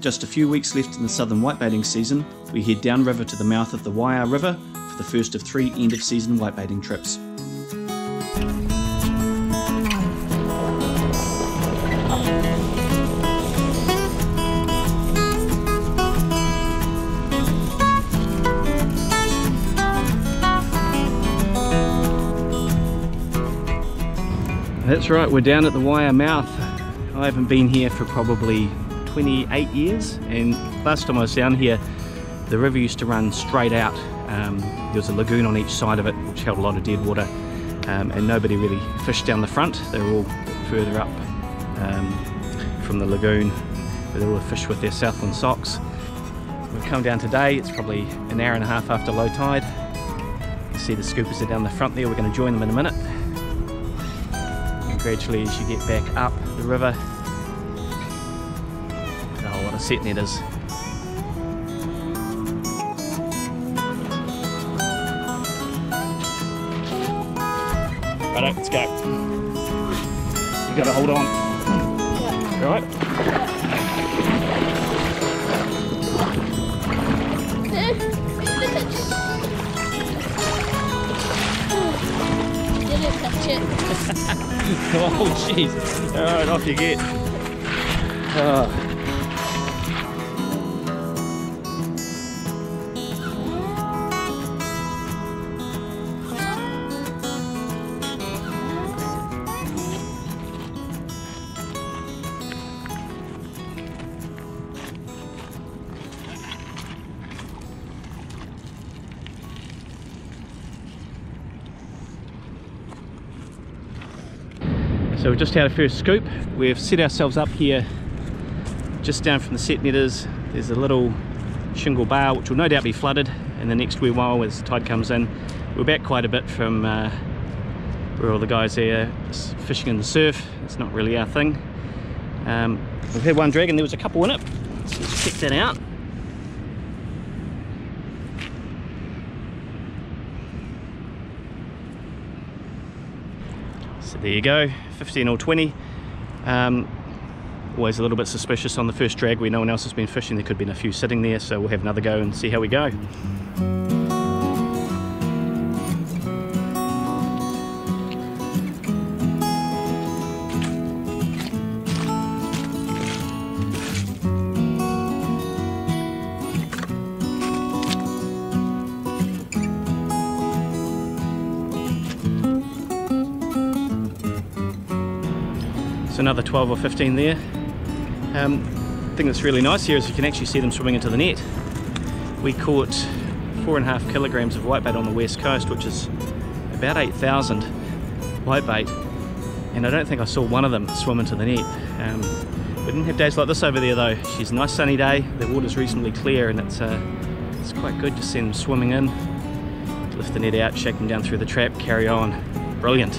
With just a few weeks left in the southern whitebaiting season, we head downriver to the mouth of the Waiau River for the first of three end of season whitebaiting trips. That's right, we're down at the Waiau mouth. I haven't been here for probably 28 years and last time I was down here the river used to run straight out. Um, there was a lagoon on each side of it which held a lot of dead water um, and nobody really fished down the front. They were all further up um, from the lagoon with all the fish with their Southland socks. We've come down today, it's probably an hour and a half after low tide. You see the scoopers are down the front there, we're going to join them in a minute gradually as you get back up the river. What a setting it is. Righto, let's go. You gotta hold on. Yeah. Right? Didn't touch it. oh jeez. Alright, off you get. Oh. So we've just had a first scoop. We've set ourselves up here just down from the set netters. There's a little shingle bar which will no doubt be flooded in the next wee while as the tide comes in. We're back quite a bit from uh, where all the guys are fishing in the surf. It's not really our thing. Um, we've had one dragon, there was a couple in it. So let's check that out. There you go, 15 or 20. Um, always a little bit suspicious on the first drag where no one else has been fishing. There could have been a few sitting there, so we'll have another go and see how we go. Another 12 or 15 there. Um, thing that's really nice here is you can actually see them swimming into the net. We caught four and a half kilograms of whitebait on the west coast, which is about 8,000 whitebait, and I don't think I saw one of them swim into the net. Um, we didn't have days like this over there though. She's a nice sunny day, the water's reasonably clear and it's, uh, it's quite good to see them swimming in. Lift the net out, shake them down through the trap, carry on. Brilliant.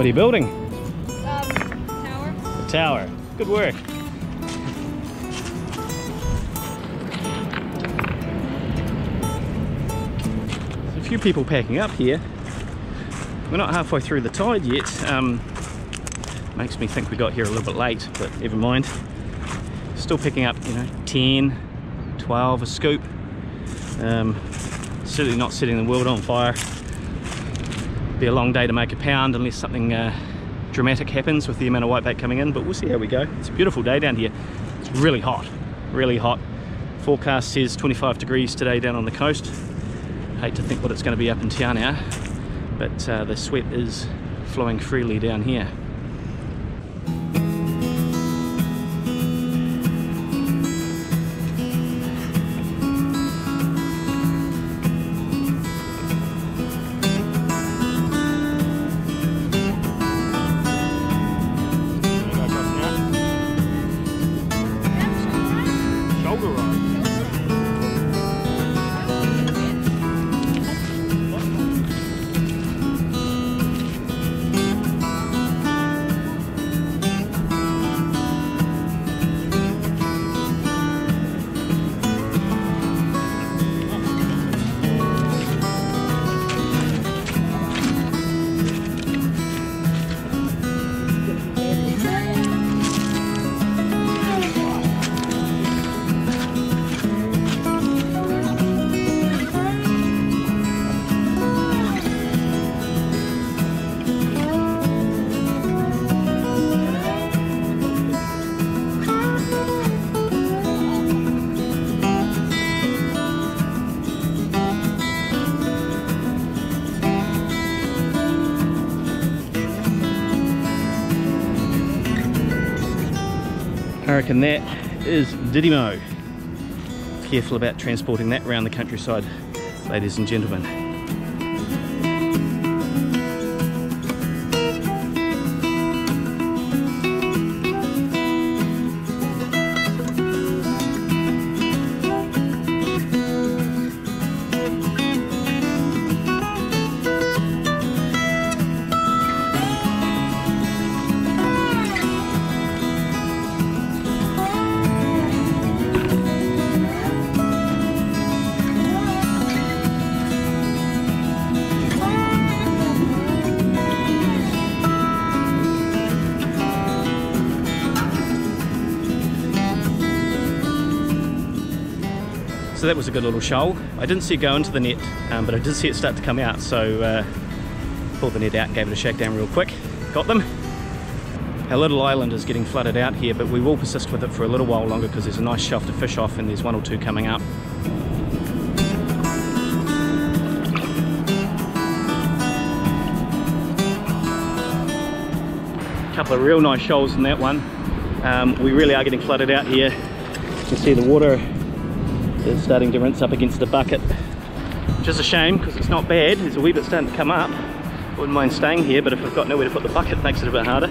What are you building? Um, tower. A tower. Good work. There's a few people packing up here. We're not halfway through the tide yet. Um, makes me think we got here a little bit late, but never mind. Still picking up, you know, 10, 12 a scoop. Um, certainly not setting the world on fire be a long day to make a pound unless something uh, dramatic happens with the amount of whitebait coming in but we'll see how we go. It's a beautiful day down here. It's really hot really hot. Forecast says 25 degrees today down on the coast. Hate to think what it's going to be up in now but uh, the sweat is flowing freely down here. Reckon that is Didymo. Careful about transporting that around the countryside, ladies and gentlemen. That was a good little shoal. I didn't see it go into the net, um, but I did see it start to come out. So uh, pulled the net out, gave it a shake down real quick, got them. Our little island is getting flooded out here, but we will persist with it for a little while longer because there's a nice shelf to fish off and there's one or two coming up. couple of real nice shoals in that one. Um, we really are getting flooded out here. You can see the water starting to rinse up against the bucket, which is a shame because it's not bad. There's a wee bit starting to come up. Wouldn't mind staying here, but if I've got nowhere to put the bucket, it makes it a bit harder.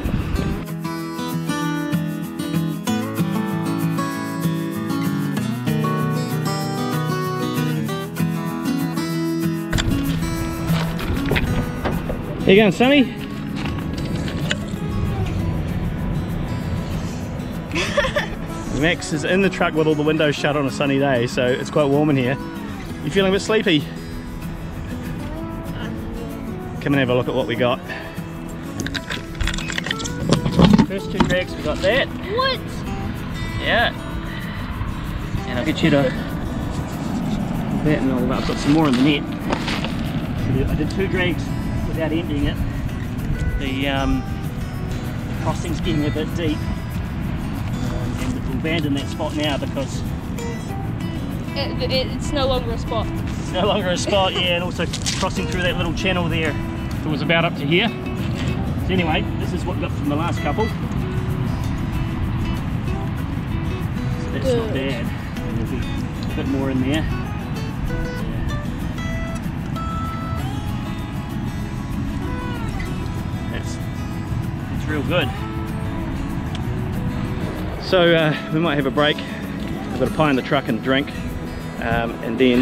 How you going, Sammy? Max is in the truck with all the windows shut on a sunny day, so it's quite warm in here. You feeling a bit sleepy? Come and have a look at what we got. First two drags, we got that. What? Yeah. And I'll get you to that and all that. I've got some more in the net. I did- two drags without emptying it. The, um, the crossing's getting a bit deep. Abandon that spot now because It, it, it's no longer a spot. it's no longer a spot, yeah, and also crossing through that little channel there. It was about up to here. So anyway, this is what we got from the last couple. So that's not Good. bad. And there'll be a bit more in there. Yeah. That's, that's real good. So uh, we might have a break. I've got a pie in the truck and a drink. Um, and then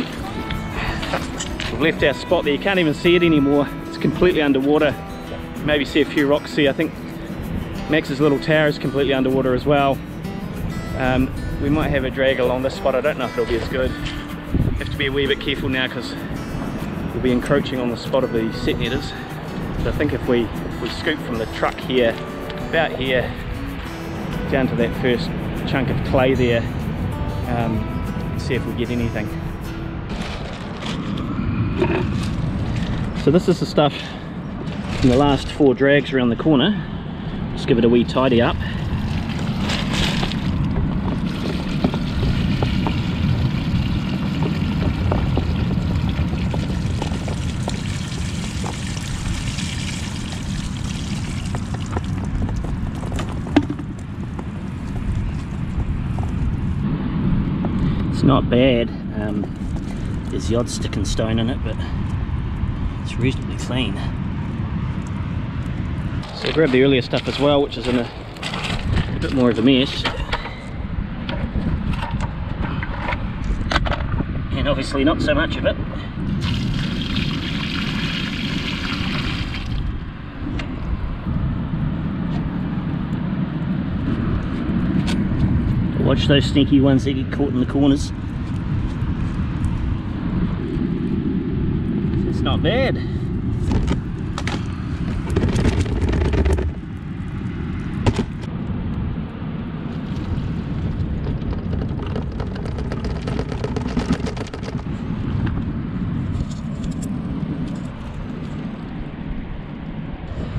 we've left our spot there. You can't even see it anymore. It's completely underwater. Maybe see a few rocks here. I think Max's little tower is completely underwater as well. Um, we might have a drag along this spot. I don't know if it'll be as good. Have to be a wee bit careful now because we'll be encroaching on the spot of the set netters. So I think if we if we scoop from the truck here, about here, down to that first chunk of clay there, um, see if we get anything. So this is the stuff from the last four drags around the corner. Just give it a wee tidy up. Not bad. Um, there's the odd stick and stone in it, but it's reasonably clean. So I grabbed the earlier stuff as well, which is in a, a bit more of a mess. And obviously not so much of it. Watch those sneaky ones that get caught in the corners. It's not bad.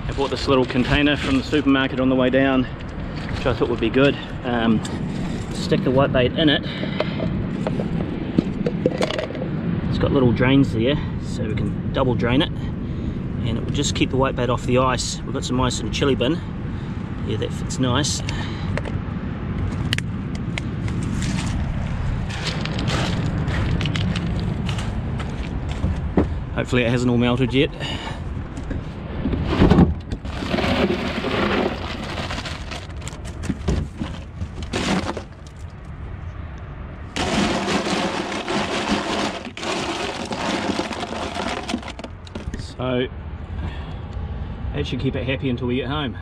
I bought this little container from the supermarket on the way down, which I thought would be good. Um, stick the white bait in it. It's got little drains there, so we can double drain it. And it will just keep the white bait off the ice. We've got some ice in a chilly bin. Yeah, that fits nice. Hopefully it hasn't all melted yet. So that should keep it happy until we get home.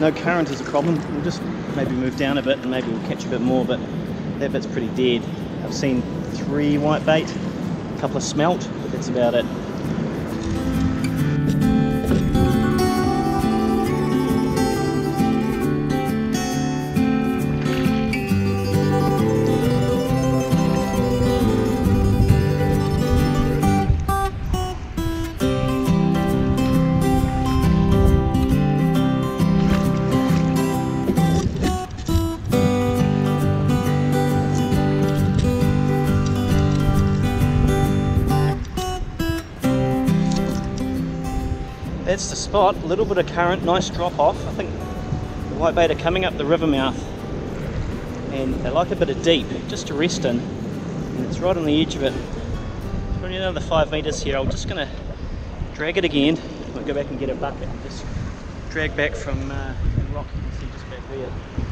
No current is a problem. We'll just maybe move down a bit and maybe we'll catch a bit more, but that bit's pretty dead. I've seen three white bait, a couple of smelt, but that's about it. That's the spot, a little bit of current, nice drop off. I think the whitebait are coming up the river mouth and they like a bit of deep, just to rest in. And it's right on the edge of it. Probably another five meters here. I'm just gonna drag it again. I'll go back and get a bucket just drag back from uh, rock you can see just back there.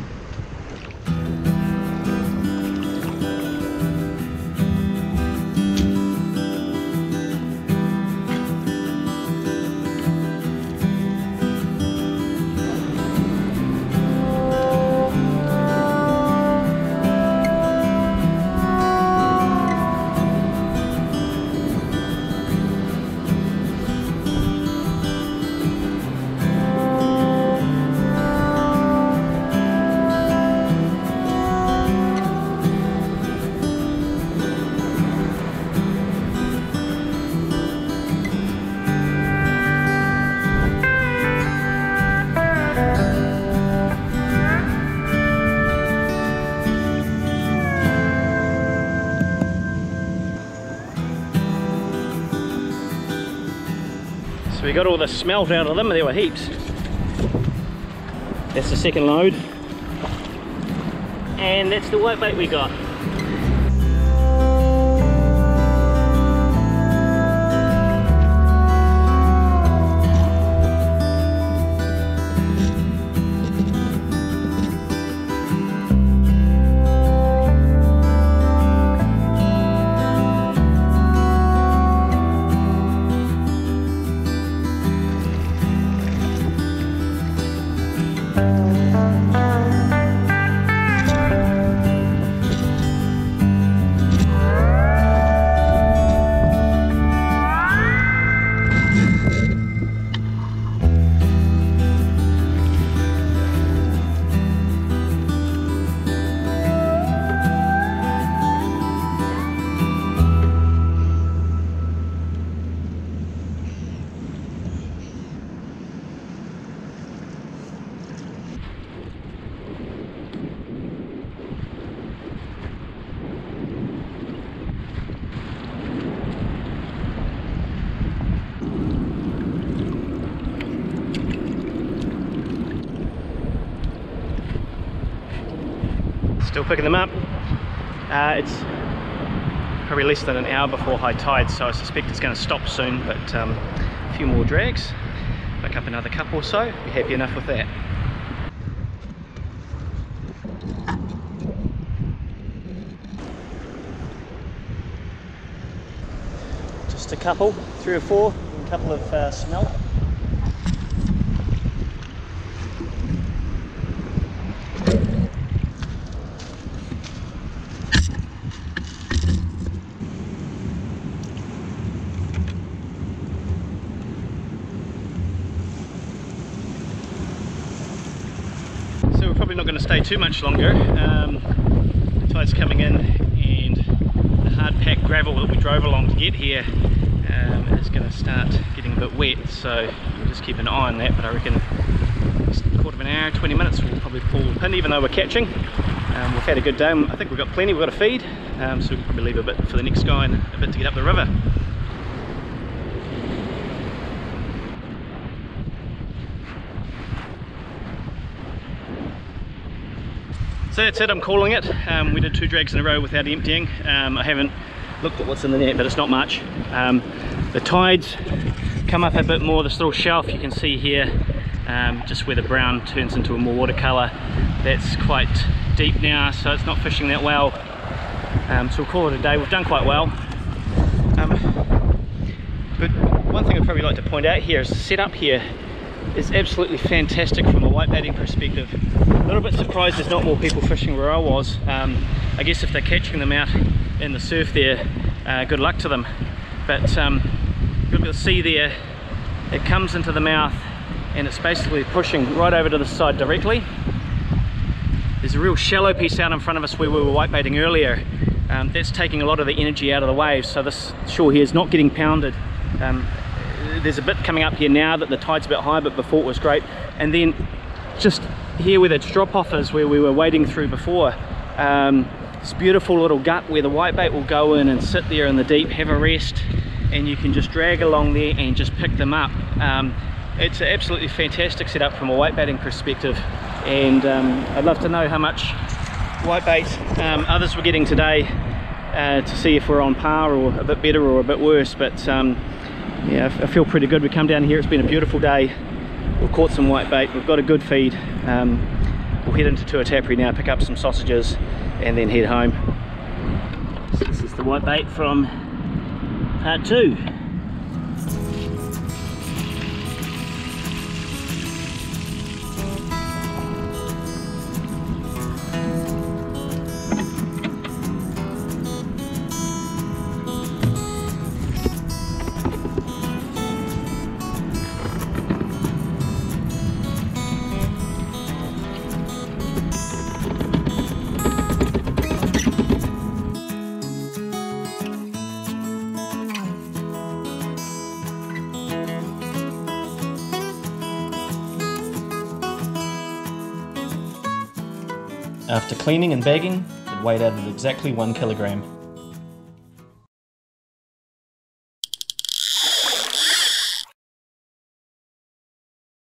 So we got all the smelt out of them, and there were heaps. That's the second load. And that's the whitebait we got. Still picking them up. Uh, it's probably less than an hour before high tide, so I suspect it's going to stop soon, but um, a few more drags. Pick up another couple or so, be happy enough with that. Just a couple, three or four, a couple of uh, smelt. So we're probably not to stay too much longer. Um, the tide's coming in and the hard packed gravel that we drove along to get here um, is going to start getting a bit wet so we'll just keep an eye on that but I reckon next quarter of an hour, 20 minutes we'll probably pull the pin even though we're catching. Um, we've had a good day, I think we've got plenty, we've got to feed um, so we'll probably leave a bit for the next guy and a bit to get up the river. So that's it, I'm calling it. Um, we did two drags in a row without emptying. Um, I haven't looked at what's in the net, but it's not much. Um, the tides come up a bit more, this little shelf you can see here, um, just where the brown turns into a more watercolour. That's quite deep now, so it's not fishing that well. Um, so we'll call it a day. We've done quite well. Um, but one thing I'd probably like to point out here is the setup here is absolutely fantastic from a white whitebaiting perspective. A little bit surprised there's not more people fishing where I was. Um, I guess if they're catching them out in the surf there, uh, good luck to them. But um, you'll be able to see there, it comes into the mouth and it's basically pushing right over to the side directly. There's a real shallow piece out in front of us where we were whitebaiting earlier. Um, that's taking a lot of the energy out of the waves, so this shore here is not getting pounded. Um, there's a bit coming up here now that the tide's a bit high, but before it was great. And then just here where the drop off is, where we were wading through before, um, this beautiful little gut where the whitebait will go in and sit there in the deep, have a rest, and you can just drag along there and just pick them up. Um, it's an absolutely fantastic setup from a whitebaiting perspective, and um, I'd love to know how much whitebait um, others were getting today uh, to see if we're on par or a bit better or a bit worse. But um, yeah, I feel pretty good. We come down here, it's been a beautiful day. We've caught some whitebait, we've got a good feed. Um, we'll head into Tuatapere now, pick up some sausages and then head home. So this is the whitebait from part two. Cleaning and bagging, it weighed out at exactly one kilogram.